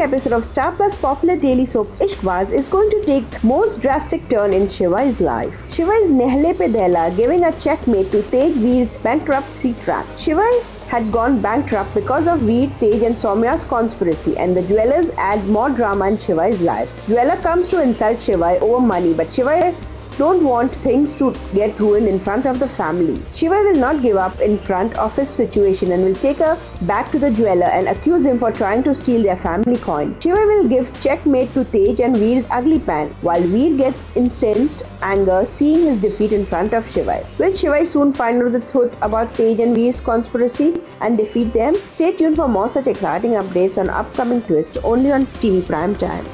episode of Star Plus popular daily soap Ishqbaaz is going to take most drastic turn in Shivaay's life. Shivaay is Nehle Pe giving a checkmate to Tej Veer's bankruptcy trap. Shivaay had gone bankrupt because of Veer, Tej and Soumya's conspiracy and the jewelers add more drama in Shivaay's life. Jeweler comes to insult Shivaay over money but Shivaay don't want things to get ruined in front of the family. Shivaay will not give up in front of his situation and will take her back to the jeweler and accuse him for trying to steal their family coin. Shivaay will give checkmate to Tej and Veer's ugly pan, while Veer gets incensed anger seeing his defeat in front of Shivaay. Will Shivaay soon find out the truth about Tej and Veer's conspiracy and defeat them? Stay tuned for more such exciting updates on upcoming twists only on TV Prime Time.